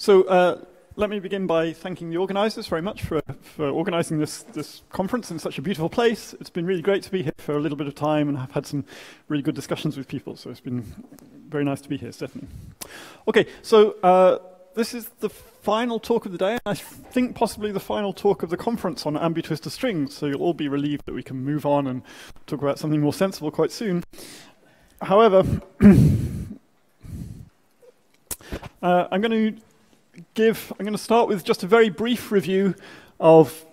So uh, let me begin by thanking the organisers very much for, for organising this, this conference in such a beautiful place. It's been really great to be here for a little bit of time and I've had some really good discussions with people, so it's been very nice to be here, Stephanie. Okay, so uh, this is the final talk of the day, and I think possibly the final talk of the conference on ambitwistor strings, so you'll all be relieved that we can move on and talk about something more sensible quite soon. However, uh, I'm going to give, I'm going to start with just a very brief review of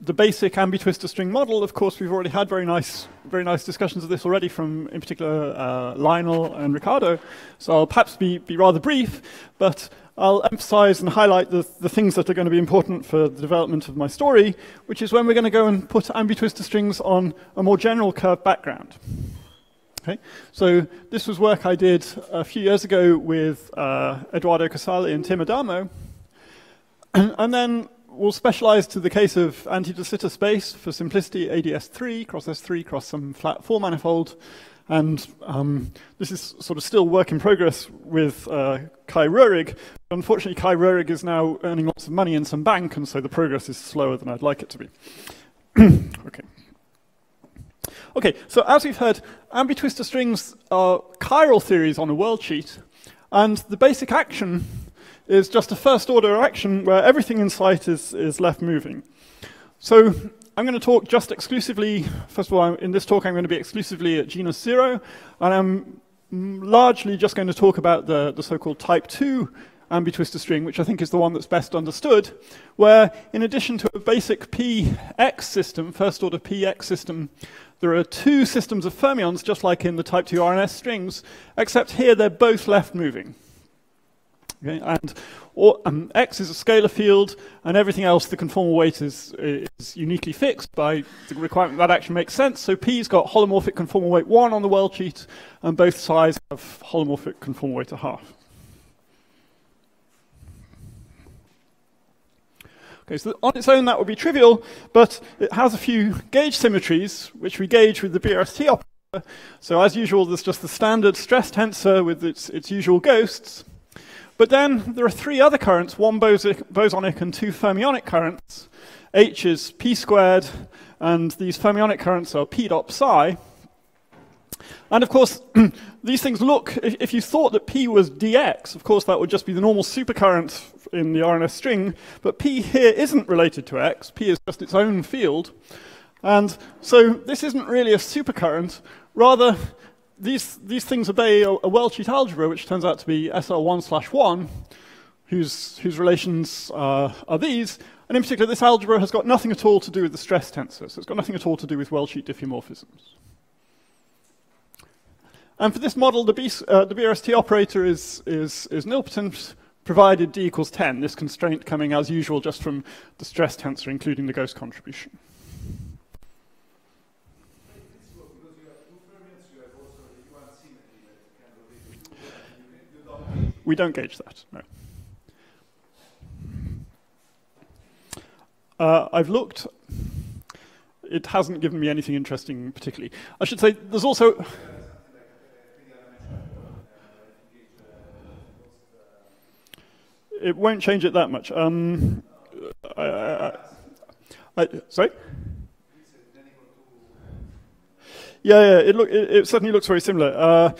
the basic ambitwistor string model. Of course, we've already had very nice, very nice discussions of this already from, in particular, uh, Lionel and Ricardo. So I'll perhaps be, be rather brief, but I'll emphasize and highlight the, the things that are going to be important for the development of my story, which is when we're going to go and put ambitwistor strings on a more general curve background. Okay, so this was work I did a few years ago with uh, Eduardo Casali and Tim Adamo. and then we'll specialize to the case of anti-de Sitter space for simplicity ADS3, cross S3, cross some flat four manifold. And um, this is sort of still work in progress with uh, Kai Röhrig. Unfortunately, Kai Röhrig is now earning lots of money in some bank, and so the progress is slower than I'd like it to be. okay. Okay, so as we've heard, ambitwistor strings are chiral theories on a world sheet, and the basic action is just a first order action where everything in sight is, is left moving. So I'm going to talk just exclusively, first of all, in this talk I'm going to be exclusively at genus zero, and I'm largely just going to talk about the, the so-called type 2 ambitwistor string, which I think is the one that's best understood, where in addition to a basic px system, first order px system, there are two systems of fermions, just like in the type 2 RNS strings, except here they're both left moving. Okay? And or, um, X is a scalar field, and everything else, the conformal weight is, is uniquely fixed by the requirement that actually makes sense. So P's got holomorphic conformal weight 1 on the world sheet, and both sides have holomorphic conformal weight a half. Okay, so on its own that would be trivial, but it has a few gauge symmetries, which we gauge with the BRST operator. So as usual, there's just the standard stress tensor with its, its usual ghosts. But then there are three other currents, one bosonic and two fermionic currents. H is p squared, and these fermionic currents are p dot psi. And of course, these things look, if, if, you thought that P was dx, of course that would just be the normal supercurrent in the RNS string, but P here isn't related to X, P is just its own field. And so this isn't really a supercurrent, rather these, these things obey a, a world sheet algebra, which turns out to be SL1 slash 1, whose, whose relations uh, are these, and in particular this algebra has got nothing at all to do with the stress tensor, so it's got nothing at all to do with world sheet diffeomorphisms. And for this model, the, B, uh, the BRST operator is, is, is nilpotent, provided d equals 10, this constraint coming as usual just from the stress tensor, including the ghost contribution. We don't gauge that, no. Uh, I've looked. It hasn't given me anything interesting particularly. I should say there's also... it won't change it that much. Um, I, I, I, sorry? Yeah, yeah, it, look, it, it certainly looks very similar. Uh,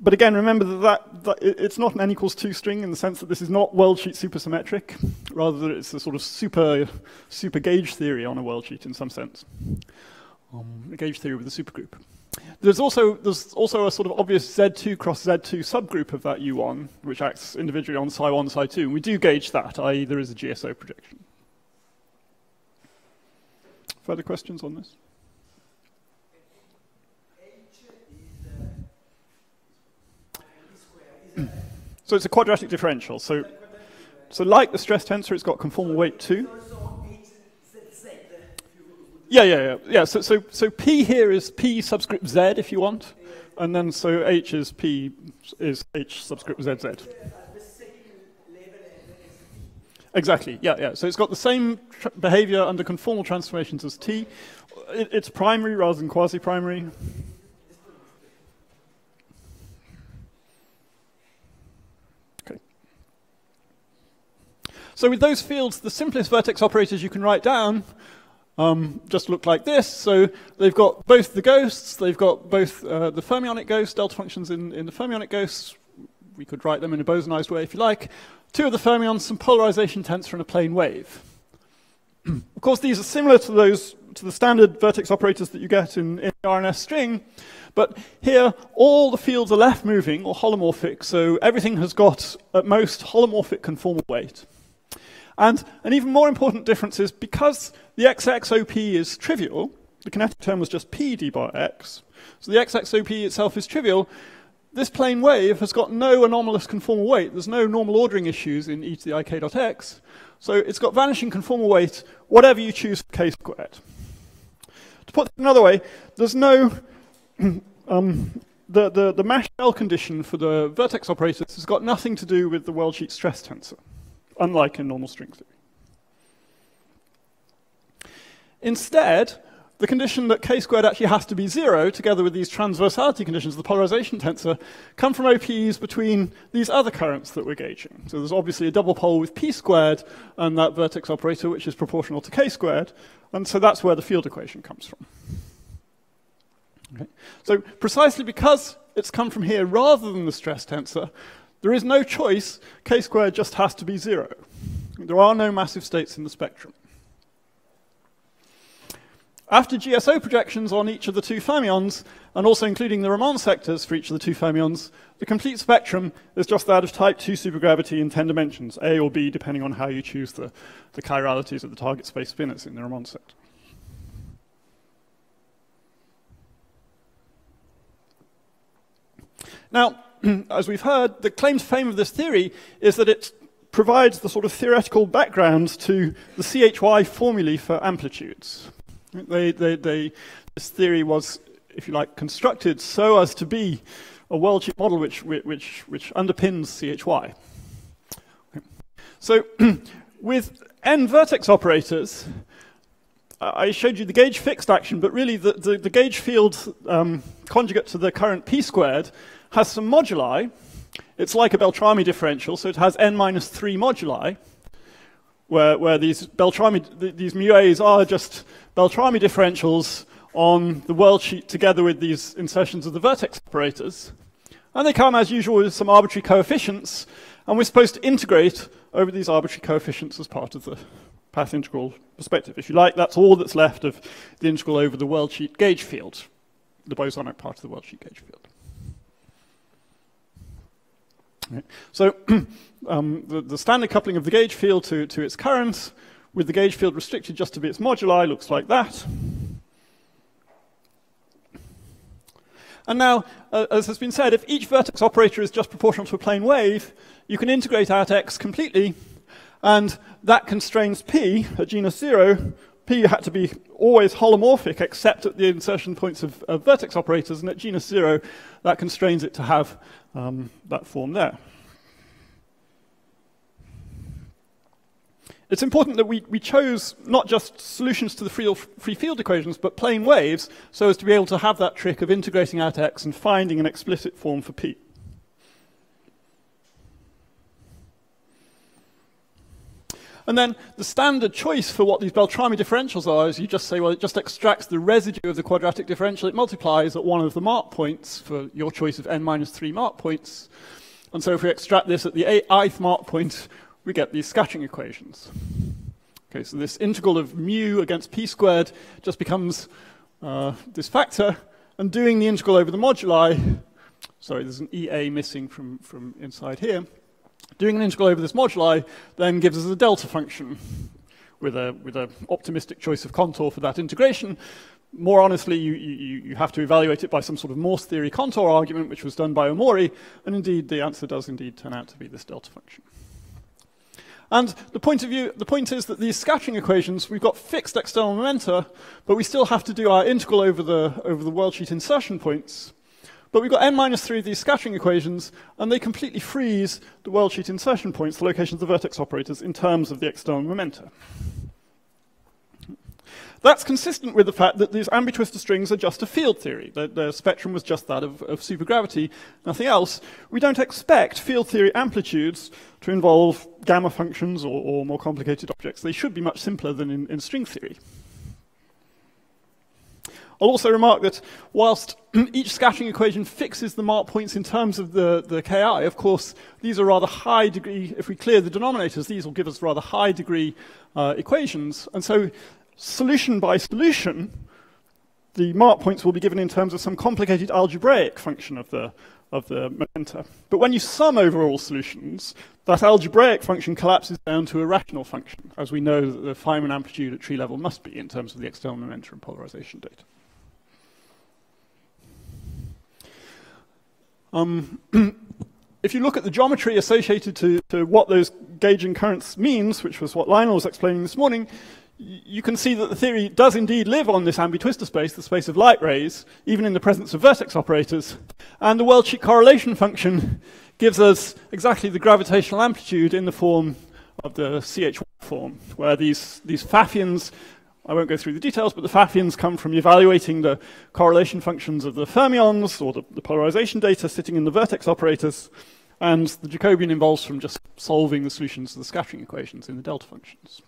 but again, remember that, that, that, it's not an n equals 2 string in the sense that this is not world sheet supersymmetric. Rather, it's a sort of super, super gauge theory on a world sheet in some sense. Um, a gauge theory with a supergroup. There's also, there's also a sort of obvious Z2 cross Z2 subgroup of that U1, which acts individually on psi 1 psi 2. And we do gauge that, i.e. there is a GSO projection. Further questions on this? So it's a quadratic differential. So, so like the stress tensor, it's got conformal weight 2. Yeah, yeah, yeah. yeah. So, so, so P here is P subscript Z if you want, and then so H is P is H subscript ZZ. Exactly. Yeah, yeah. So it's got the same behavior under conformal transformations as T. It, it's primary rather than quasi-primary. Okay. So with those fields, the simplest vertex operators you can write down um, just look like this. So they've got both the ghosts, they've got both uh, the fermionic ghosts, delta functions in, in the fermionic ghosts. We could write them in a bosonized way if you like. Two of the fermions, some polarization tensor, and a plane wave. of course, these are similar to those to the standard vertex operators that you get in, in the RNS string, but here all the fields are left moving or holomorphic, so everything has got at most holomorphic conformal weight. And an even more important difference is because the XXOP is trivial, the kinetic term was just P d bar x, so the XXOP itself is trivial, this plane wave has got no anomalous conformal weight. There's no normal ordering issues in e to the ik dot x. So it's got vanishing conformal weight, whatever you choose for k squared. To put it another way, there's no um, the, the, the mass shell condition for the vertex operators has got nothing to do with the world sheet stress tensor unlike in normal string theory. Instead, the condition that k squared actually has to be zero, together with these transversality conditions, of the polarization tensor, come from OPEs between these other currents that we're gauging. So there's obviously a double pole with p squared and that vertex operator, which is proportional to k squared. And so that's where the field equation comes from. Okay. So precisely because it's come from here rather than the stress tensor, there is no choice. K squared just has to be zero. There are no massive states in the spectrum. After GSO projections on each of the two fermions, and also including the Ramond sectors for each of the two fermions, the complete spectrum is just that of type 2 supergravity in 10 dimensions, A or B, depending on how you choose the, the chiralities of the target space spinors in the Ramond sector. Now, as we've heard, the claim to fame of this theory is that it provides the sort of theoretical background to the CHY formulae for amplitudes. They, they, they, this theory was, if you like, constructed so as to be a world sheet model which, which, which underpins CHY. So with n vertex operators, I showed you the gauge fixed action, but really the, the, the gauge field um, conjugate to the current p squared has some moduli. It's like a Beltrami differential, so it has n minus 3 moduli, where, where these Beltrami, these mu a's are just Beltrami differentials on the world sheet together with these insertions of the vertex operators. And they come, as usual, with some arbitrary coefficients, and we're supposed to integrate over these arbitrary coefficients as part of the path integral perspective. If you like, that's all that's left of the integral over the world sheet gauge field, the bosonic part of the world sheet gauge field. So um, the, the, standard coupling of the gauge field to, to its current, with the gauge field restricted just to be its moduli, looks like that. And now, uh, as has been said, if each vertex operator is just proportional to a plane wave, you can integrate out x completely, and that constrains p at genus 0. p had to be always holomorphic except at the insertion points of, of vertex operators, and at genus 0, that constrains it to have um, that form there. It's important that we, we chose not just solutions to the free, free field equations, but plane waves, so as to be able to have that trick of integrating out x and finding an explicit form for p. And then the standard choice for what these Beltrami differentials are is you just say, well, it just extracts the residue of the quadratic differential. It multiplies at one of the mark points for your choice of n minus 3 mark points. And so if we extract this at the ith mark point, we get these scattering equations. Okay, so this integral of mu against p squared just becomes uh, this factor, and doing the integral over the moduli, sorry, there's an EA missing from, from inside here, Doing an integral over this moduli then gives us a delta function with a with an optimistic choice of contour for that integration. More honestly, you, you, you have to evaluate it by some sort of Morse theory contour argument, which was done by Ohmori, and indeed the answer does indeed turn out to be this delta function. And the point of view, the point is that these scattering equations, we've got fixed external momenta, but we still have to do our integral over the over the worldsheet insertion points. But we've got n minus 3 of these scattering equations, and they completely freeze the worldsheet insertion points, the locations of vertex operators, in terms of the external momenta. That's consistent with the fact that these ambitwistor strings are just a field theory. The, the spectrum was just that of, of, supergravity, nothing else. We don't expect field theory amplitudes to involve gamma functions or, or more complicated objects. They should be much simpler than in, in string theory. I'll also remark that whilst each scattering equation fixes the mark points in terms of the, the ki, of course, these are rather high degree, if we clear the denominators, these will give us rather high degree uh, equations. And so solution by solution, the mark points will be given in terms of some complicated algebraic function of the, of the momenta. But when you sum over all solutions, that algebraic function collapses down to a rational function, as we know that the Feynman amplitude at tree level must be in terms of the external momenta and polarization data. Um, if you look at the geometry associated to, to what those gauging currents means, which was what Lionel was explaining this morning, you can see that the theory does indeed live on this ambitwistor space, the space of light rays, even in the presence of vertex operators. And the worldsheet correlation function gives us exactly the gravitational amplitude in the form of the CH form, where these, these Pfaffians I won't go through the details, but the Pfaffians come from evaluating the correlation functions of the fermions, or the, the polarization data sitting in the vertex operators, and the Jacobian involves from just solving the solutions to the scattering equations in the delta functions.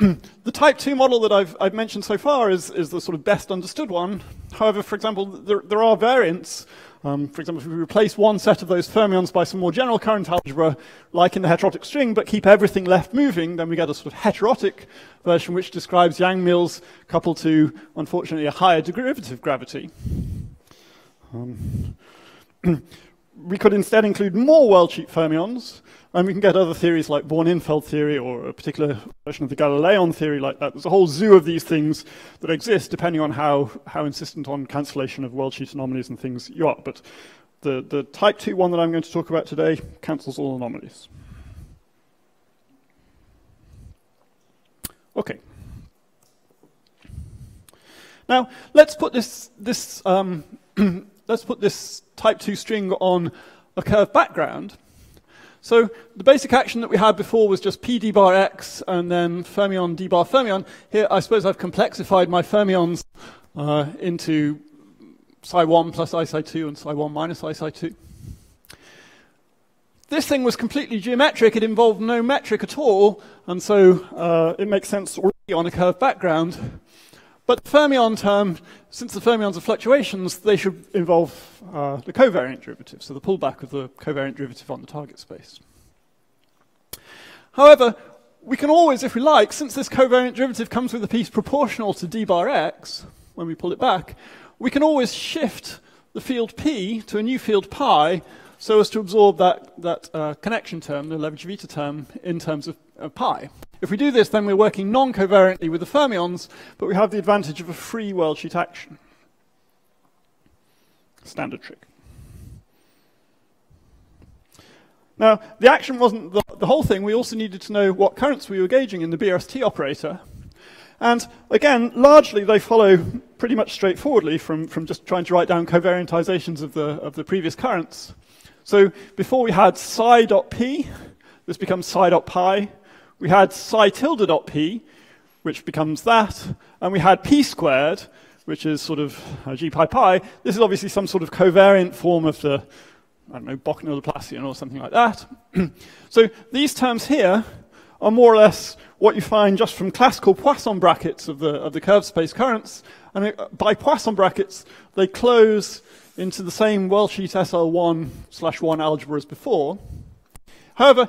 the type 2 model that I've, I've mentioned so far is, is, the sort of best understood one. However, for example, there, there are variants um, for example, if we replace one set of those fermions by some more general current algebra, like in the heterotic string, but keep everything left moving, then we get a sort of heterotic version which describes Yang-Mills coupled to, unfortunately, a higher derivative gravity. Um, we could instead include more worldsheet fermions, and we can get other theories like Born-Infeld theory or a particular version of the Galileon theory like that. There's a whole zoo of these things that exist depending on how, how insistent on cancellation of worldsheet anomalies and things you are. But the, the type 2 one that I'm going to talk about today cancels all anomalies. Okay. Now, let's put this, this, um, let's put this type 2 string on a curved background. So the basic action that we had before was just p d bar x and then fermion d bar fermion. Here, I suppose I've complexified my fermions uh, into psi 1 plus i psi 2 and psi 1 minus i psi 2. This thing was completely geometric. It involved no metric at all, and so uh, it makes sense already on a curved background. But the fermion term, since the fermions are fluctuations, they should involve uh, the covariant derivative, so the pullback of the covariant derivative on the target space. However, we can always, if we like, since this covariant derivative comes with a piece proportional to d bar x, when we pull it back, we can always shift the field p to a new field pi so as to absorb that, that uh, connection term, the Levi-Civita term, in terms of, of pi. If we do this, then we're working non-covariantly with the fermions, but we have the advantage of a free worldsheet action. Standard trick. Now, the action wasn't the, the, whole thing. We also needed to know what currents we were gauging in the BRST operator. And again, largely they follow pretty much straightforwardly from, from just trying to write down covariantizations of the, of the previous currents. So before we had psi dot p, this becomes psi dot pi we had psi tilde dot p, which becomes that, and we had p squared, which is sort of uh, g pi pi. This is obviously some sort of covariant form of the, I don't know, Bochner-Laplacian or something like that. so these terms here are more or less what you find just from classical Poisson brackets of the, of the curved space currents. And it, by Poisson brackets, they close into the same worldsheet SL1 slash 1 algebra as before. However,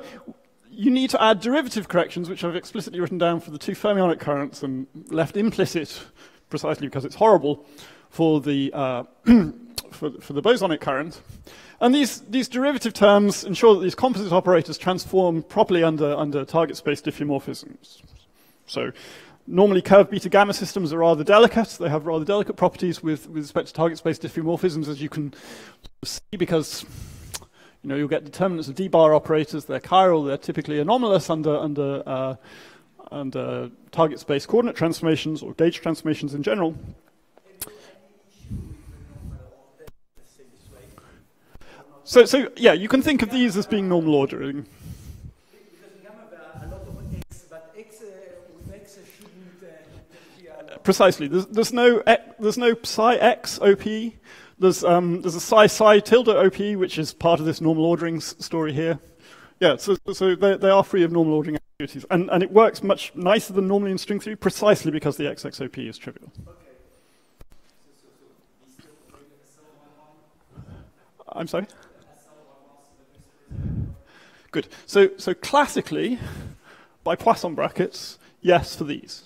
you need to add derivative corrections, which I've explicitly written down for the two fermionic currents and left implicit precisely because it's horrible for the, uh, for, for, the bosonic current. And these, these derivative terms ensure that these composite operators transform properly under, under target space diffeomorphisms. So normally curved beta gamma systems are rather delicate. They have rather delicate properties with, with respect to target space diffeomorphisms, as you can see, because you know, you'll get determinants of d-bar operators. They're chiral. They're typically anomalous under, under, uh, under target space coordinate transformations or gauge transformations in general. So, so yeah, you can think of these as being normal ordering. precisely. There's, there's, no, there's no psi x OP. There's, um, there's a psi psi tilde OP, which is part of this normal ordering story here. Yeah, so, so they, they are free of normal ordering activities. And, and it works much nicer than normally in string theory precisely because the XXOP is trivial. I'm sorry? Good. So, so classically, by Poisson brackets, yes for these.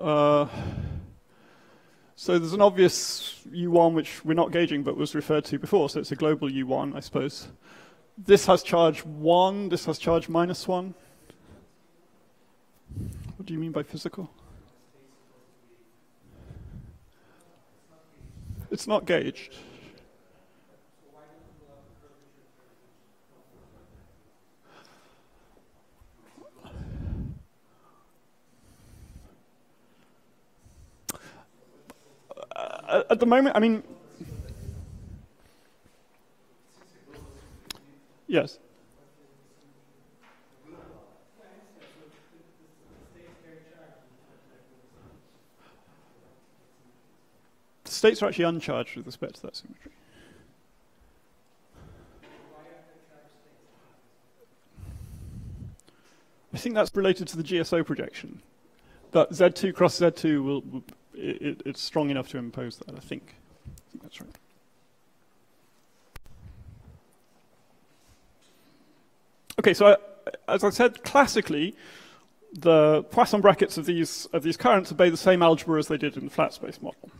Uh, so there's an obvious U1 which we're not gauging but was referred to before, so it's a global U1, I suppose. This has charge 1, this has charge minus 1. What do you mean by physical? It's not gauged. Uh, at the moment, I mean, yes. The states are actually uncharged with respect to that symmetry. I think that's related to the GSO projection. That Z2 cross Z2 will, will it, it's strong enough to impose that, I think. I think that's right. Okay, so I, as I said, classically, the Poisson brackets of these, of these currents obey the same algebra as they did in the flat space model.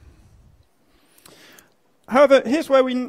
However, here's where we,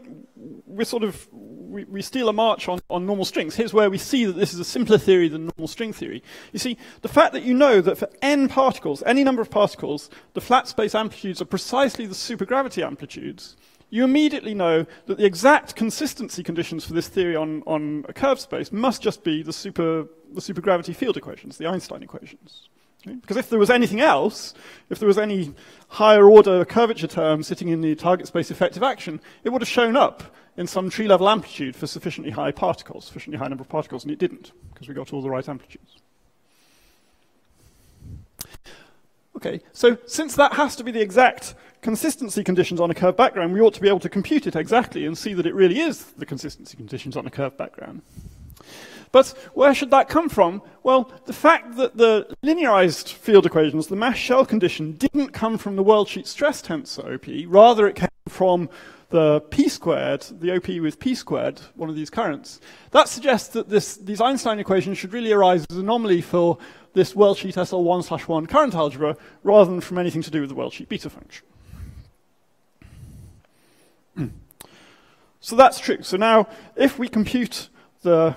we sort of, we, we steal a march on, on normal strings. Here's where we see that this is a simpler theory than normal string theory. You see, the fact that you know that for n particles, any number of particles, the flat space amplitudes are precisely the supergravity amplitudes, you immediately know that the exact consistency conditions for this theory on, on a curved space must just be the, super, the supergravity field equations, the Einstein equations. Because if there was anything else, if there was any higher order curvature term sitting in the target space effective action, it would have shown up in some tree level amplitude for sufficiently high particles, sufficiently high number of particles, and it didn't, because we got all the right amplitudes. Okay, so since that has to be the exact consistency conditions on a curved background, we ought to be able to compute it exactly and see that it really is the consistency conditions on a curved background. But where should that come from? Well, the fact that the linearized field equations, the mass shell condition, didn't come from the worldsheet stress tensor OP, rather it came from the p squared, the OP with p squared, one of these currents. That suggests that this, these Einstein equations should really arise as an anomaly for this worldsheet SL1 slash 1 current algebra, rather than from anything to do with the worldsheet beta function. so that's true. So now, if we compute the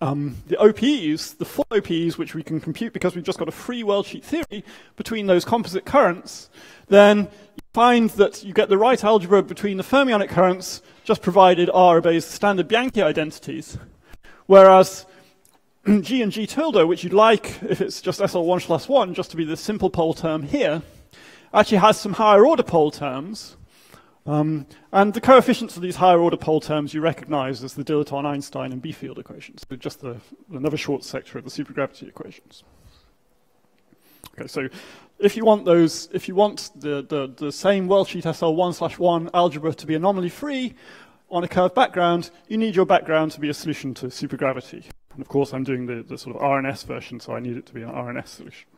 um, the OPEs, the full OPEs, which we can compute because we've just got a free worldsheet theory between those composite currents, then you find that you get the right algebra between the fermionic currents, just provided R obeys the standard Bianchi identities. Whereas G and G tilde, which you'd like if it's just SL1 plus 1, just to be the simple pole term here, actually has some higher order pole terms, um, and the coefficients of these higher order pole terms you recognize as the Dilaton, Einstein, and B-field equations. Just the, another short sector of the supergravity equations. Okay, so if you want those, if you want the, the, the same worldsheet SL1 slash 1 algebra to be anomaly free on a curved background, you need your background to be a solution to supergravity. And of course, I'm doing the, the sort of RNS version, so I need it to be an RNS solution.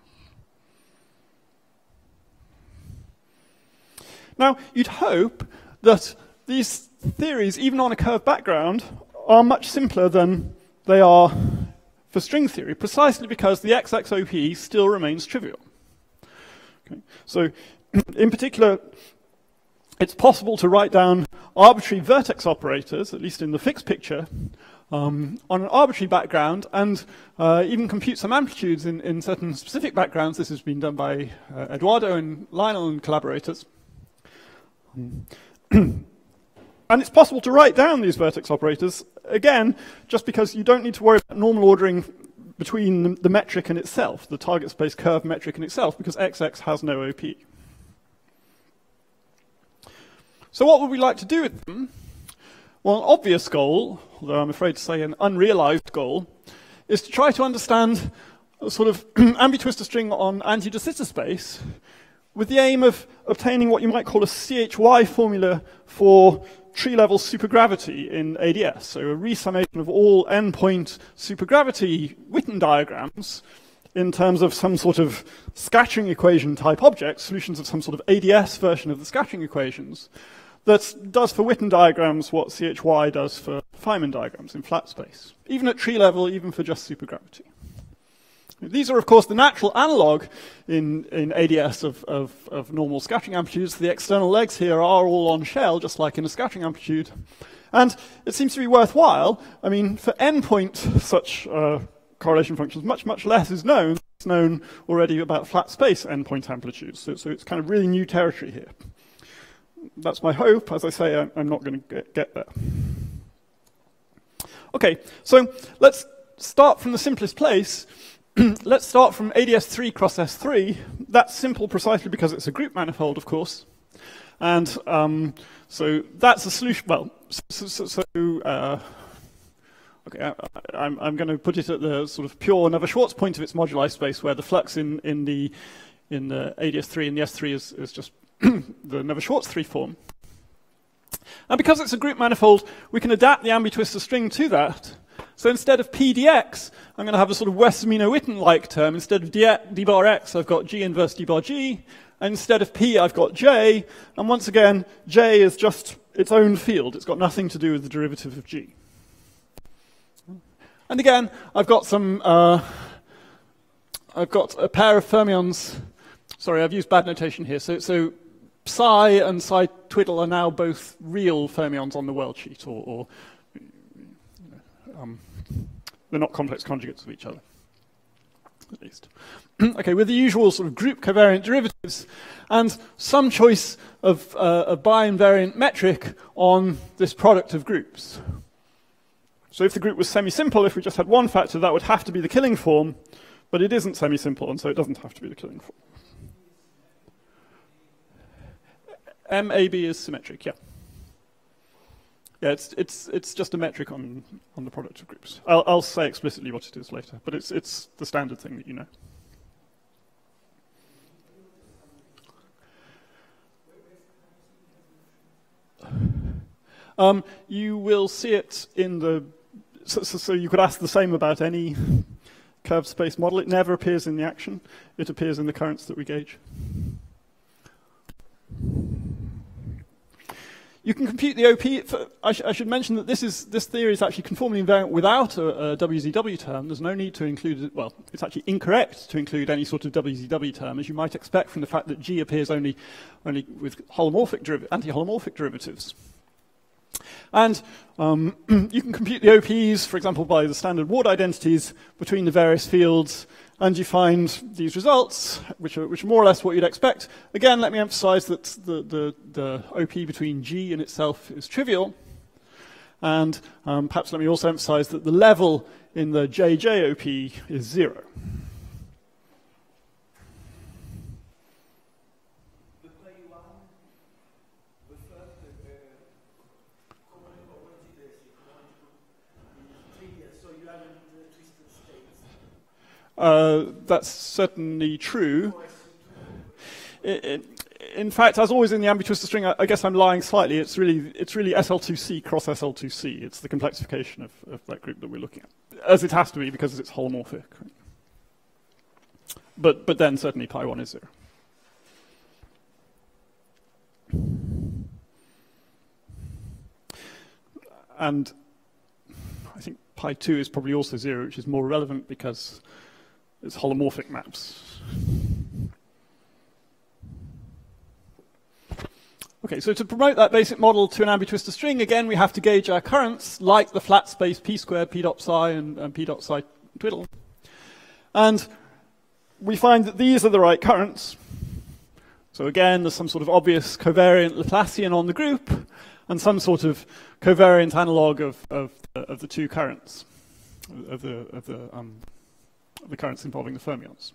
Now, you'd hope that these theories, even on a curved background, are much simpler than they are for string theory, precisely because the XXOP still remains trivial. Okay. So, in particular, it's possible to write down arbitrary vertex operators, at least in the fixed picture, um, on an arbitrary background and uh, even compute some amplitudes in, in, certain specific backgrounds. This has been done by uh, Eduardo and Lionel and collaborators. Mm. and it's possible to write down these vertex operators, again, just because you don't need to worry about normal ordering between the metric and itself, the target space curve metric in itself, because XX has no OP. So what would we like to do with them? Well, an obvious goal, although I'm afraid to say an unrealized goal, is to try to understand a sort of ambitwistor string on anti de Sitter space with the aim of obtaining what you might call a CHY formula for tree-level supergravity in ADS, so a resummation of all n-point supergravity Witten diagrams in terms of some sort of scattering equation type object, solutions of some sort of ADS version of the scattering equations, that does for Witten diagrams what CHY does for Feynman diagrams in flat space, even at tree level, even for just supergravity. These are, of course, the natural analog in, in ADS of, of, of, normal scattering amplitudes. The external legs here are all on shell, just like in a scattering amplitude. And it seems to be worthwhile. I mean, for n-point such uh, correlation functions, much, much less is known. It's known already about flat space n-point amplitudes. So, so, it's kind of really new territory here. That's my hope. As I say, I'm, I'm not going to get there. Okay, so let's start from the simplest place let's start from ADS3 cross S3. That's simple precisely because it's a group manifold, of course. And um, so that's a solution. Well, so, so, so uh, okay, I, am I'm, going to put it at the sort of pure Neveu-Schwarz point of its moduli space, where the flux in in the in the ADS3 and the S3 is is just the Neveu-Schwarz 3 form. And because it's a group manifold, we can adapt the ambitwistor string to that. So instead of p dx, I'm going to have a sort of Wess-Zumino-Witten-like term. Instead of d, d bar x, I've got g inverse d bar g. And instead of p, I've got j. And once again, j is just its own field. It's got nothing to do with the derivative of g. And again, I've got some, uh, I've got a pair of fermions. Sorry, I've used bad notation here. So, so psi and psi twiddle are now both real fermions on the world sheet, or, or um, they're not complex conjugates of each other, at least. okay, with the usual sort of group covariant derivatives and some choice of uh, a bi-invariant metric on this product of groups. So if the group was semi-simple, if we just had one factor, that would have to be the killing form, but it isn't semi-simple, and so it doesn't have to be the killing form. MAB is symmetric, yeah. Yeah, it's, it's, it's just a metric on, on the product of groups. I'll, I'll say explicitly what it is later, but it's, it's the standard thing that you know. Um, you will see it in the, so, so, so, you could ask the same about any curved space model. It never appears in the action. It appears in the currents that we gauge. You can compute the OP. For, I, sh I, should mention that this, is, this theory is actually conformally invariant without a, a, WZW term. There's no need to include, well, it's actually incorrect to include any sort of WZW term, as you might expect from the fact that G appears only, only with holomorphic anti-holomorphic derivatives. And um, you can compute the OPs, for example, by the standard Ward identities between the various fields and you find these results, which are, which are more or less what you'd expect. Again, let me emphasize that the, the, the OP between G and itself is trivial. And um, perhaps let me also emphasize that the level in the JJOP is zero. Uh, that's certainly true. In fact, as always in the ambitwistor string, I, I, guess I'm lying slightly. It's really, it's really SL2C cross SL2C. It's the complexification of, of that group that we're looking at, as it has to be because it's holomorphic. But, but then certainly pi 1 is 0. And I think pi 2 is probably also 0, which is more relevant because it's holomorphic maps. Okay, so to promote that basic model to an ambitwistor string, again, we have to gauge our currents, like the flat space p squared, p dot psi, and, and p dot psi twiddle. And we find that these are the right currents. So again, there's some sort of obvious covariant Laplacian on the group, and some sort of covariant analog of, of, of the two currents, of the, of the um, the currents involving the fermions.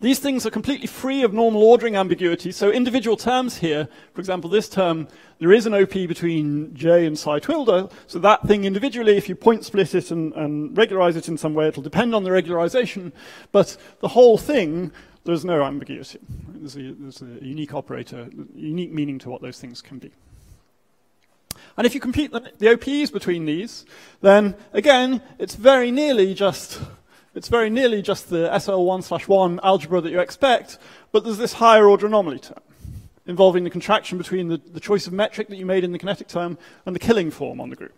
These things are completely free of normal ordering ambiguity, so individual terms here, for example, this term, there is an OP between j and psi tilde, so that thing individually, if you point split it and, and regularize it in some way, it'll depend on the regularization, but the whole thing, there's no ambiguity. There's a, there's a unique operator, unique meaning to what those things can be. And if you compute the, the OPs between these, then again, it's very nearly just it's very nearly just the SL1 slash 1 algebra that you expect, but there's this higher order anomaly term involving the contraction between the, the choice of metric that you made in the kinetic term and the killing form on the group.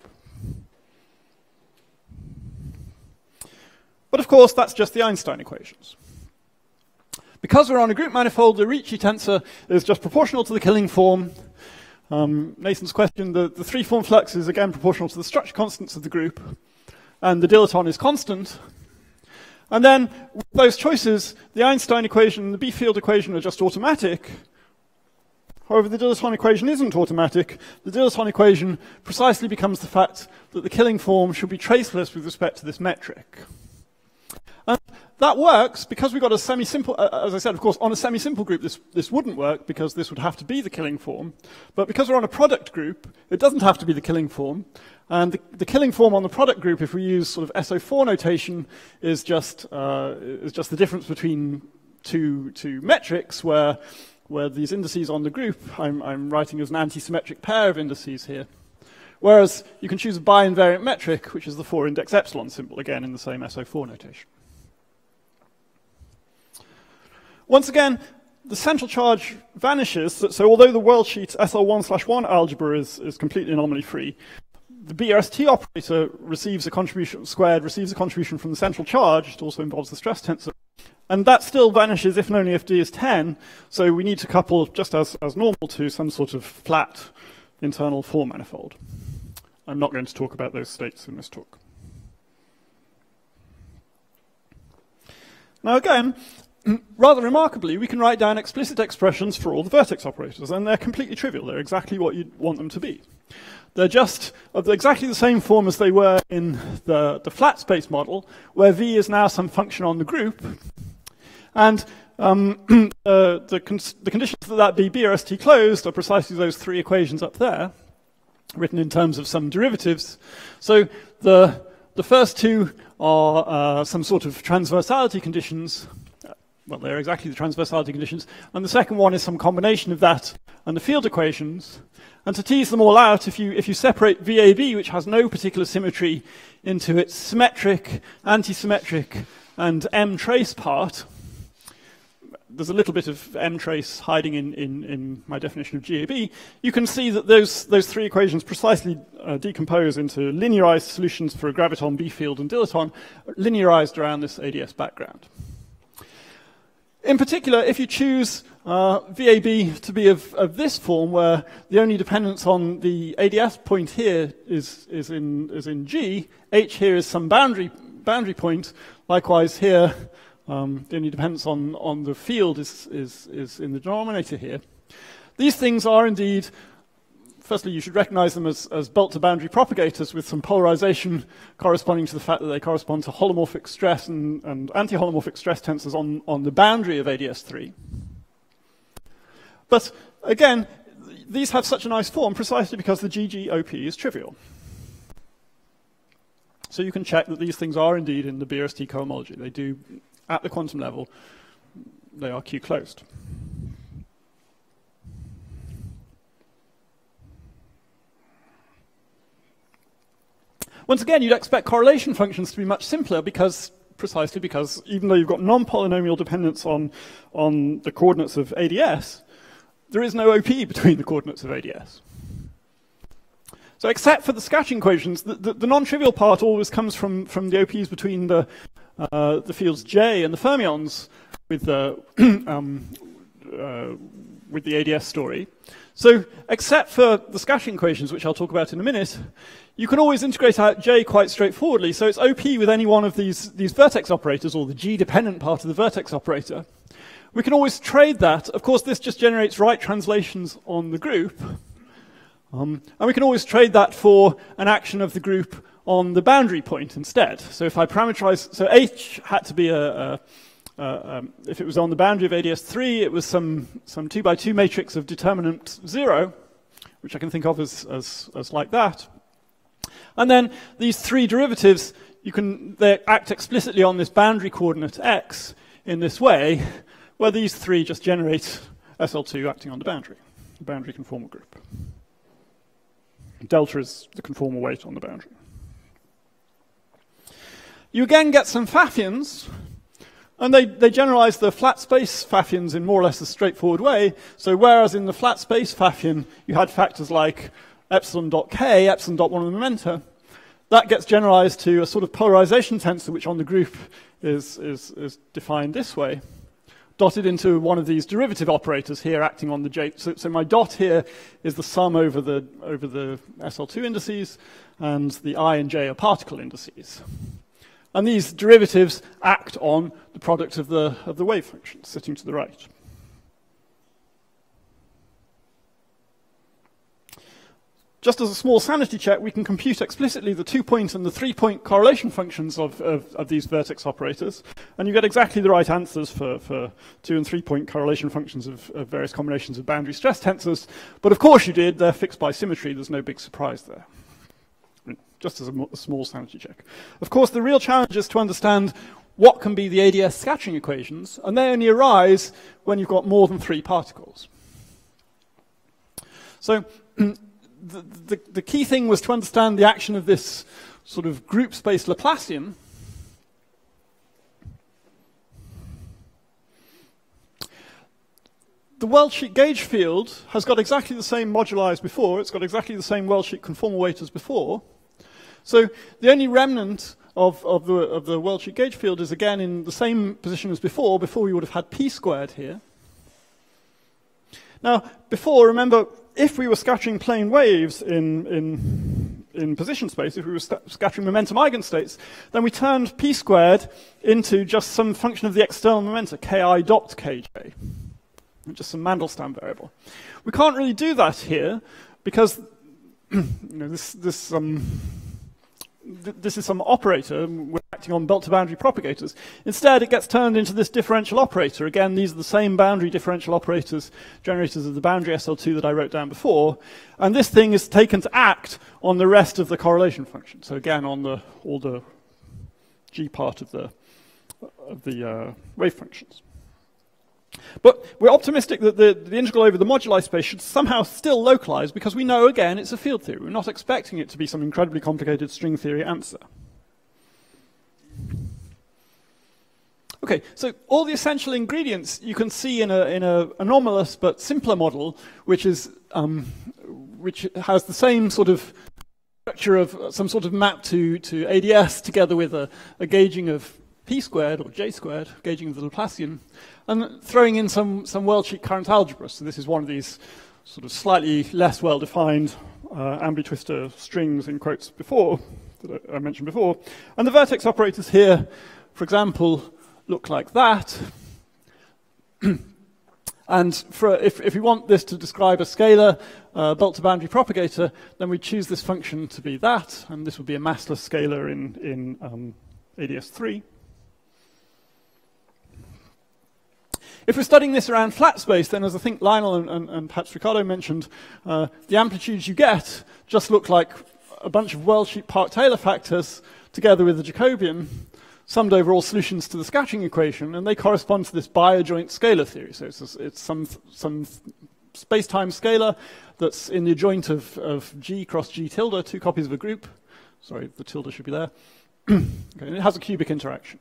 But of course, that's just the Einstein equations. Because we're on a group manifold, the Ricci tensor is just proportional to the killing form. Um, Nathan's question, the, the three-form flux is again proportional to the structure constants of the group, and the dilaton is constant. And then with those choices, the Einstein equation and the B-field equation are just automatic. However, the dilaton equation isn't automatic. The dilaton equation precisely becomes the fact that the killing form should be traceless with respect to this metric. And that works because we've got a semi-simple, uh, as I said, of course, on a semi-simple group, this, this wouldn't work because this would have to be the killing form. But because we're on a product group, it doesn't have to be the killing form. And the, the, killing form on the product group, if we use sort of SO4 notation, is just, uh, is just the difference between two, two metrics where, where these indices on the group, I'm, I'm writing as an anti-symmetric pair of indices here. Whereas you can choose a bi-invariant metric, which is the four-index epsilon symbol, again in the same SO4 notation. Once again, the central charge vanishes, so, so although the world worldsheet SL1 slash 1 algebra is, is completely anomaly free, the BRST operator receives a contribution squared, receives a contribution from the central charge, it also involves the stress tensor. And that still vanishes if and only if D is 10, so we need to couple, just as, as normal, to some sort of flat internal four manifold. I'm not going to talk about those states in this talk. Now again, rather remarkably, we can write down explicit expressions for all the vertex operators, and they're completely trivial. They're exactly what you'd want them to be. They're just of exactly the same form as they were in the, the flat space model, where V is now some function on the group. And um, uh, the, con the, conditions that that be BRST closed are precisely those three equations up there, written in terms of some derivatives. So the, the first two are uh, some sort of transversality conditions. Well, they're exactly the transversality conditions. And the second one is some combination of that and the field equations. And to tease them all out, if you, if you separate VAB, which has no particular symmetry, into its symmetric, anti-symmetric, and M-trace part, there's a little bit of M-trace hiding in, in, in, my definition of GAB, you can see that those, those three equations precisely uh, decompose into linearized solutions for a graviton, B-field, and dilaton, linearized around this ADS background. In particular, if you choose uh, VAB to be of, of, this form, where the only dependence on the ADS point here is, is, in, is in G, H here is some boundary, boundary point. Likewise here, um, the only dependence on, on the field is, is, is in the denominator here. These things are indeed firstly, you should recognize them as, as bulk to boundary propagators with some polarization corresponding to the fact that they correspond to holomorphic stress and, and anti-holomorphic stress tensors on, on the boundary of ADS3. But again, these have such a nice form precisely because the GGOP is trivial. So you can check that these things are indeed in the BRST cohomology. They do, at the quantum level, they are Q Once again, you'd expect correlation functions to be much simpler because precisely because even though you've got non-polynomial dependence on, on the coordinates of ADS, there is no OP between the coordinates of ADS. So except for the scattering equations, the, the, the non-trivial part always comes from, from the OPs between the, uh, the fields J and the fermions with the, um, uh, with the ADS story. So except for the scattering equations, which I'll talk about in a minute, you can always integrate out J quite straightforwardly. So it's OP with any one of these, these vertex operators, or the G-dependent part of the vertex operator. We can always trade that. Of course, this just generates right translations on the group. Um, and we can always trade that for an action of the group on the boundary point instead. So if I parameterize, so H had to be a, a, um, if it was on the boundary of ADS3, it was some, some 2 by 2 matrix of determinant 0, which I can think of as, as, as like that. And then these three derivatives, you can, they act explicitly on this boundary coordinate x in this way, where these three just generate SL2 acting on the boundary, the boundary conformal group. Delta is the conformal weight on the boundary. You again get some Pfaffians, and they, they generalize the flat space Pfaffians in more or less a straightforward way. So whereas in the flat space Pfaffian, you had factors like epsilon dot k, epsilon dot one of the momenta, that gets generalized to a sort of polarization tensor, which on the group is, is, is defined this way, dotted into one of these derivative operators here acting on the J. So, so my dot here is the sum over the, over the SL2 indices, and the I and J are particle indices. And these derivatives act on the product of the, of the wave function sitting to the right. Just as a small sanity check, we can compute explicitly the two-point and the three-point correlation functions of, of, of, these vertex operators, and you get exactly the right answers for, for two- and three-point correlation functions of, of various combinations of boundary stress tensors. But of course you did, they're fixed by symmetry, there's no big surprise there just as a, a small sanity check. Of course, the real challenge is to understand what can be the ADS scattering equations, and they only arise when you've got more than three particles. So the, the, key thing was to understand the action of this sort of group space Laplacian. The worldsheet gauge field has got exactly the same moduli as before. It's got exactly the same worldsheet conformal weight as before. So the only remnant of, of, the, of the gauge field is again in the same position as before. Before we would have had p squared here. Now, before, remember, if we were scattering plane waves in, in, in position space, if we were scattering momentum eigenstates, then we turned p squared into just some function of the external momenta, ki dot kj, just some Mandelstam variable. We can't really do that here because you know, this, this um, this is some operator, we're acting on bulk to boundary propagators. Instead, it gets turned into this differential operator. Again, these are the same boundary differential operators, generators of the boundary SL2 that I wrote down before. And this thing is taken to act on the rest of the correlation function. So again, on the, all the G part of the, of the uh, wave functions. But we're optimistic that the, the, integral over the moduli space should somehow still localize because we know, again, it's a field theory. We're not expecting it to be some incredibly complicated string theory answer. Okay, so all the essential ingredients you can see in an in a anomalous but simpler model, which is um, which has the same sort of structure of some sort of map to, to ADS together with a, a gauging of p squared or j squared, gauging the Laplacian, and throwing in some, some worldsheet current algebra. So this is one of these sort of slightly less well-defined uh, ambitwistor strings in quotes before, that I mentioned before. And the vertex operators here, for example, look like that. and for, if, if we want this to describe a scalar uh, bulk-to-boundary propagator, then we choose this function to be that, and this would be a massless scalar in, in um, ADS3. If we're studying this around flat space, then as I think Lionel and, and, and perhaps Ricardo mentioned, uh, the amplitudes you get just look like a bunch of worldsheet Parke-Taylor factors together with the Jacobian summed over all solutions to the scattering equation, and they correspond to this biadjoint scalar theory. So it's, it's some, some space-time scalar that's in the adjoint of, of G cross G tilde, two copies of a group. Sorry, the tilde should be there. okay, it has a cubic interaction.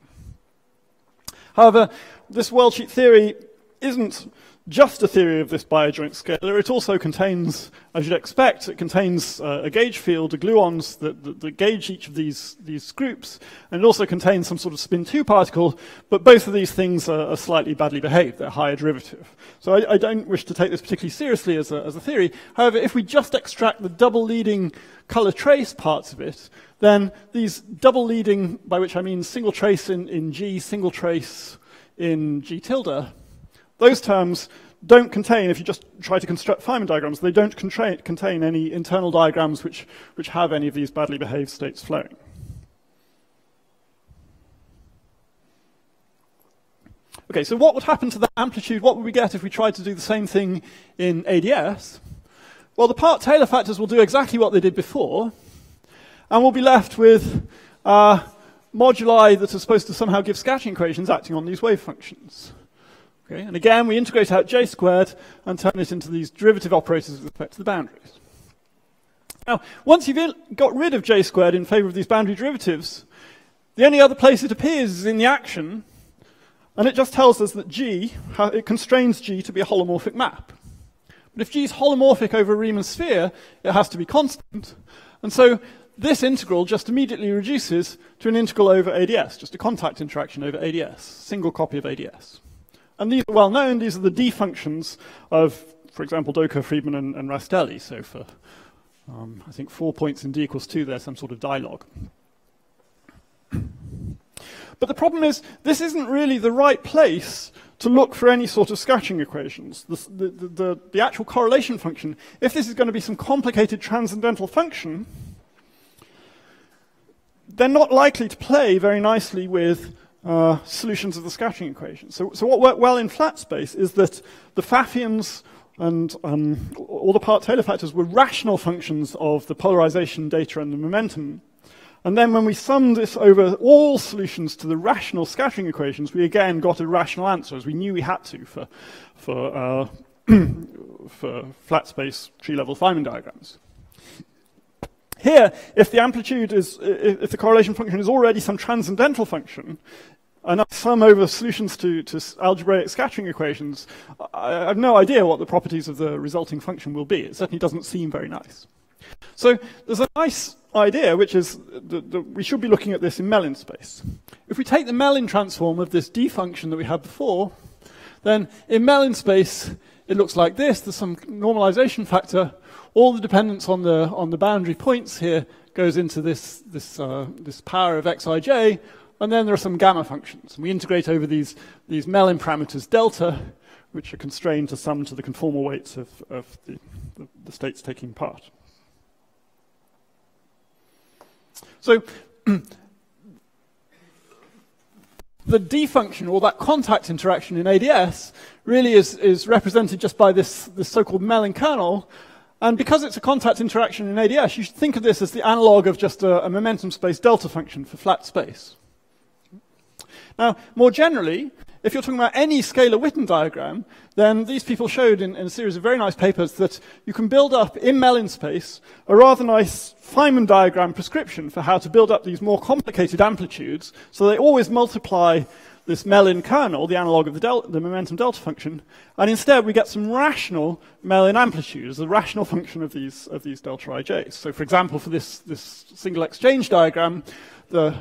However, this worldsheet theory isn't just a theory of this biadjoint scalar. It also contains, as you'd expect, it contains uh, a gauge field, the gluons that, that, that, gauge each of these, these groups, and it also contains some sort of spin 2 particle, but both of these things are, are slightly badly behaved. They're higher derivative. So I, I, don't wish to take this particularly seriously as a, as a theory. However, if we just extract the double leading color trace parts of it, then these double leading, by which I mean single trace in, in G, single trace in G tilde, those terms don't contain, if you just try to construct Feynman diagrams, they don't contain any internal diagrams which, which have any of these badly behaved states flowing. Okay, so what would happen to that amplitude? What would we get if we tried to do the same thing in ADS? Well, the Parke-Taylor factors will do exactly what they did before, and we'll be left with uh, moduli that are supposed to somehow give scattering equations acting on these wave functions. Okay, and again, we integrate out j squared and turn it into these derivative operators with respect to the boundaries. Now, once you've got rid of j squared in favor of these boundary derivatives, the only other place it appears is in the action, and it just tells us that G, it constrains G to be a holomorphic map. But if G is holomorphic over a Riemann sphere, it has to be constant. And so this integral just immediately reduces to an integral over ADS, just a contact interaction over ADS, single copy of ADS. And these are well known. These are the d functions of, for example, D'Hoker, Freedman, and, and Rastelli. So for, um, I think, four points in d equals 2, there's some sort of dilog. But the problem is, this isn't really the right place to look for any sort of scattering equations. The, the, the, the, actual correlation function, if this is going to be some complicated transcendental function, they're not likely to play very nicely with uh, solutions of the scattering equation. So, so what worked well in flat space is that the Pfaffians and um, all the Parke-Taylor factors were rational functions of the polarization data and the momentum. And then when we summed this over all solutions to the rational scattering equations, we again got a rational answer, as we knew we had to for, for, uh, for flat space tree-level Feynman diagrams. Here, if the amplitude is, if the correlation function is already some transcendental function, and I sum over solutions to, to algebraic scattering equations, I have no idea what the properties of the resulting function will be. It certainly doesn't seem very nice. So there's a nice idea, which is that we should be looking at this in Mellin space. If we take the Mellin transform of this d function that we had before, then in Mellin space, it looks like this. There's some normalization factor. All the dependence on the, on the boundary points here goes into this, this, uh, this power of xij, and then there are some gamma functions. We integrate over these, these Mellin parameters delta, which are constrained to sum to the conformal weights of, of the, the, the states taking part. So the D function, or that contact interaction in ADS, really is, is represented just by this, this so-called Mellin kernel. And because it's a contact interaction in ADS, you should think of this as the analog of just a, a momentum space delta function for flat space. Now, more generally, if you're talking about any scalar Witten diagram, then these people showed in, in, a series of very nice papers that you can build up in Mellin space a rather nice Feynman diagram prescription for how to build up these more complicated amplitudes. So they always multiply this Mellin kernel, the analog of the, del the momentum delta function, and instead we get some rational Mellin amplitudes, the rational function of these, of these delta ij's. So for example, for this, this single exchange diagram, the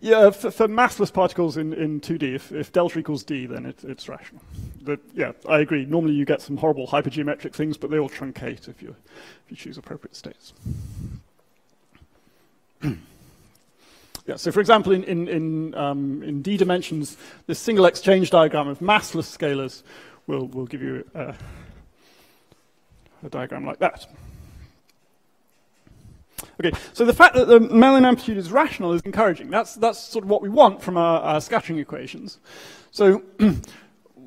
yeah, for, for, massless particles in, in 2D, if, if delta equals d, then it, it's rational. But yeah, I agree. Normally you get some horrible hypergeometric things, but they all truncate if you, if you choose appropriate states. yeah, so for example, in, in, in, um, in d dimensions, this single exchange diagram of massless scalars will, will give you a, a diagram like that. Okay, so the fact that the Mellin amplitude is rational is encouraging. That's, that's sort of what we want from our, our scattering equations. So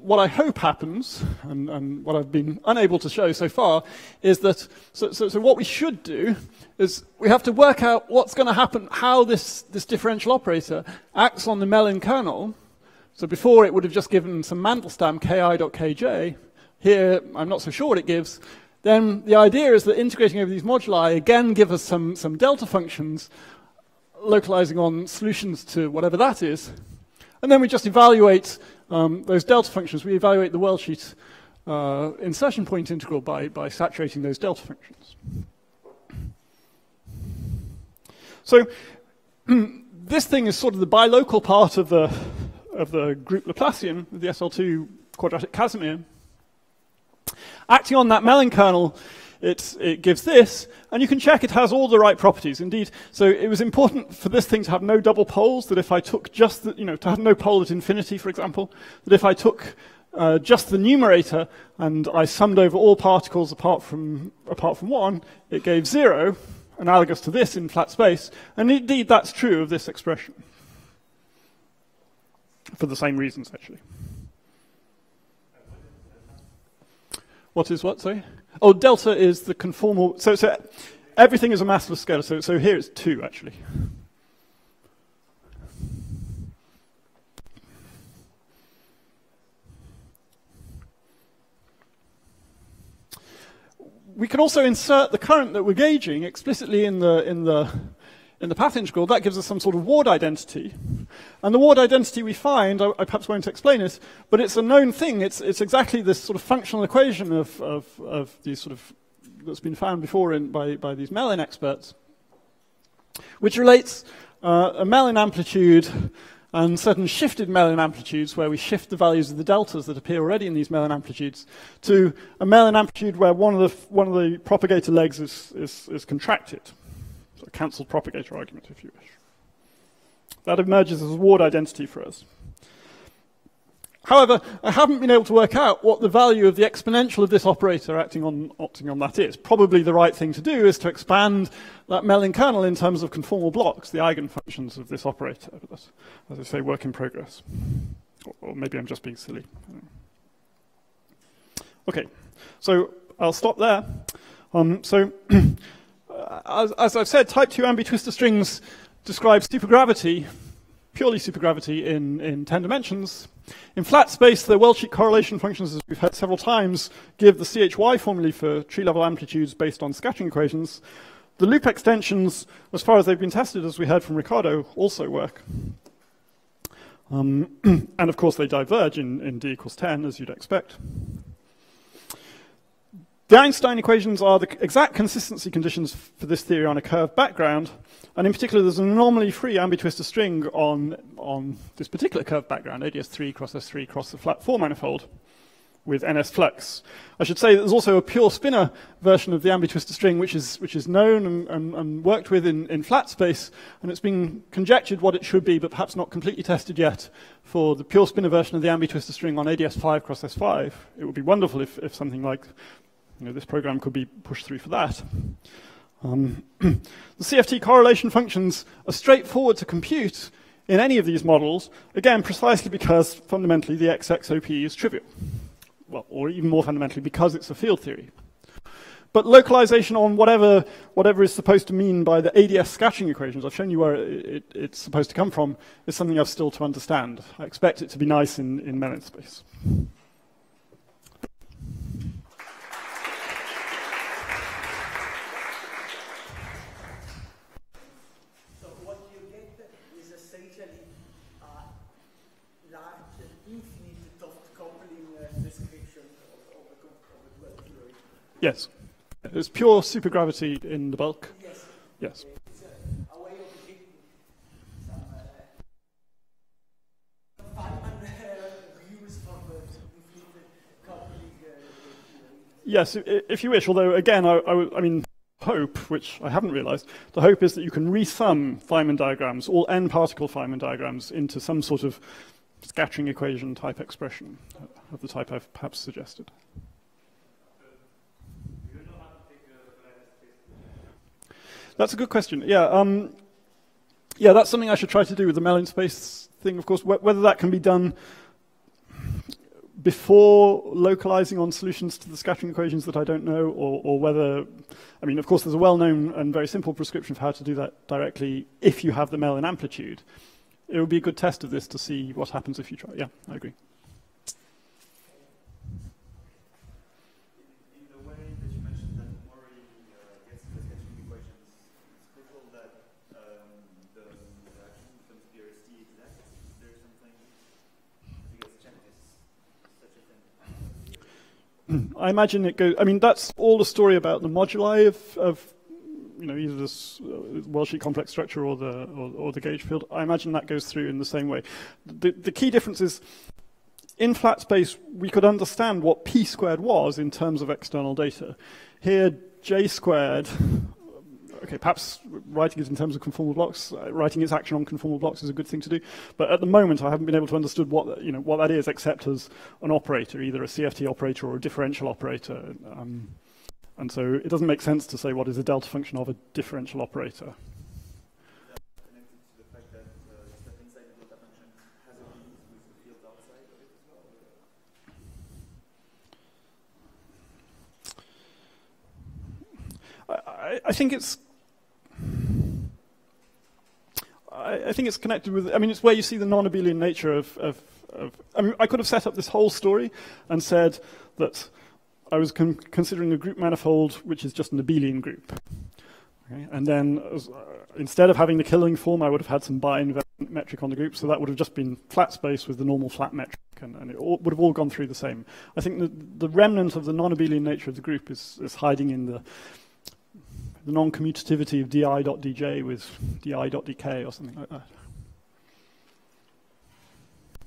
what I hope happens, and, and, what I've been unable to show so far, is that, so, so, so what we should do is we have to work out what's going to happen, how this, this differential operator acts on the Mellin kernel. So before it would have just given some Mandelstam ki.kj. Here, I'm not so sure what it gives, then the idea is that integrating over these moduli again give us some, some delta functions localizing on solutions to whatever that is. And then we just evaluate um, those delta functions. We evaluate the worldsheet uh, insertion point integral by, by saturating those delta functions. So this thing is sort of the bilocal part of the, of the group Laplacian, the SL2 quadratic Casimir. Acting on that Mellin kernel, it, it gives this, and you can check it has all the right properties. Indeed, so it was important for this thing to have no double poles, that if I took just the, you know, to have no pole at infinity, for example, that if I took uh, just the numerator and I summed over all particles apart from, apart from one, it gave zero, analogous to this in flat space, and indeed that's true of this expression. for the same reasons, actually. What is what, sorry? Oh, delta is the conformal, so, so everything is a massless scalar, so, so here it's 2, actually. we can also insert the current that we're gauging explicitly in the, in the, in the path integral. That gives us some sort of Ward identity. And the Ward identity we find, I, I perhaps won't explain it, but it's a known thing. It's, it's exactly this sort of functional equation of, of, of these sort of, that's been found before in, by, by these Mellin experts, which relates uh, a Mellin amplitude and certain shifted Mellin amplitudes where we shift the values of the deltas that appear already in these Mellin amplitudes to a Mellin amplitude where one of the, one of the propagator legs is, is, is contracted. So a cancelled propagator argument, if you wish. That emerges as Ward identity for us. However, I haven't been able to work out what the value of the exponential of this operator acting on, acting on that is. Probably the right thing to do is to expand that Mellin kernel in terms of conformal blocks, the eigenfunctions of this operator. That's, as I say, work in progress. Or, or maybe I'm just being silly. Okay, so I'll stop there. Um, so, as, as I've said, type 2 ambitwistor strings describe supergravity, purely supergravity in, in 10 dimensions. In flat space, the worldsheet correlation functions, as we've heard several times, give the CHY formulae for tree-level amplitudes based on scattering equations. The loop extensions, as far as they've been tested, as we heard from Ricardo, also work. Um, and of course, they diverge in, in d equals 10, as you'd expect. The Einstein equations are the exact consistency conditions for this theory on a curved background, and in particular, there's an anomaly-free ambitwistor string on, on this particular curved background, ADS3 cross S3 cross the flat 4 manifold with NS flux. I should say that there's also a pure spinor version of the ambitwistor string, which is, which is known and, and, and worked with in, in, flat space, and it's been conjectured what it should be, but perhaps not completely tested yet for the pure spinor version of the ambitwistor string on ADS5 cross S5. It would be wonderful if, if something like you know, this program could be pushed through for that. Um, the CFT correlation functions are straightforward to compute in any of these models, again, precisely because fundamentally the XXOP is trivial. Well, or even more fundamentally, because it's a field theory. But localization on whatever, whatever is supposed to mean by the ADS scattering equations, I've shown you where it, it, it's supposed to come from, is something I've still to understand. I expect it to be nice in, in Mellin space. Yes. It's pure supergravity in the bulk. Yes. Yes. Yes, if you wish, although again, I, I, I, mean, hope, which I haven't realized, the hope is that you can resum Feynman diagrams, all n particle Feynman diagrams, into some sort of scattering equation type expression of the type I've perhaps suggested. That's a good question. Yeah, um, yeah, that's something I should try to do with the Mellin space thing. Of course, wh whether that can be done before localizing on solutions to the scattering equations that I don't know, or, or whether, I mean, of course, there's a well-known and very simple prescription for how to do that directly if you have the Mellin amplitude. It would be a good test of this to see what happens if you try. Yeah, I agree. I imagine it goes. I mean, that's all the story about the moduli of, of you know, either this uh, worldsheet complex structure or the or, or, the gauge field. I imagine that goes through in the same way. The, the key difference is in flat space we could understand what p squared was in terms of external data. Here, j squared okay, perhaps writing it in terms of conformal blocks, uh, writing its action on conformal blocks is a good thing to do. But at the moment, I haven't been able to understand what, you know, what that is except as an operator, either a CFT operator or a differential operator. Um, and so it doesn't make sense to say what is a delta function of a differential operator. I, think it's I, I, think it's connected with, I mean, it's where you see the non-abelian nature of, of, of, I mean, I could have set up this whole story and said that I was con considering a group manifold which is just an abelian group. Okay? And then uh, instead of having the killing form, I would have had some bi-invariant metric on the group, so that would have just been flat space with the normal flat metric, and, and it all, would have all gone through the same. I think the, the remnant of the non-abelian nature of the group is, is hiding in the the non-commutativity of di.dj with di.dk or something like that.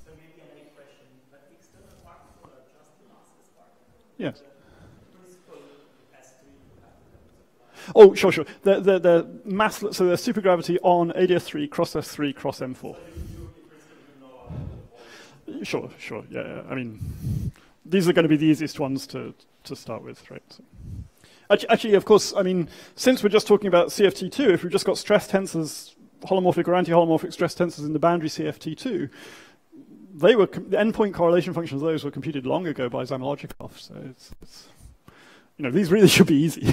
So maybe a main question, but the external part or just the massless part? Yes. Oh, sure, sure. The, the, the mass, so there's supergravity on ADS3 cross S3 cross M4. Sure, sure, yeah, yeah. I mean, these are going to be the easiest ones to, to start with, right? So. Actually, of course, I mean, since we're just talking about CFT2, if we've just got stress tensors, holomorphic or anti-holomorphic stress tensors in the boundary CFT2, they were the n-point correlation functions of those were computed long ago by Zamolodchikov. So it's, it's, you know, these really should be easy.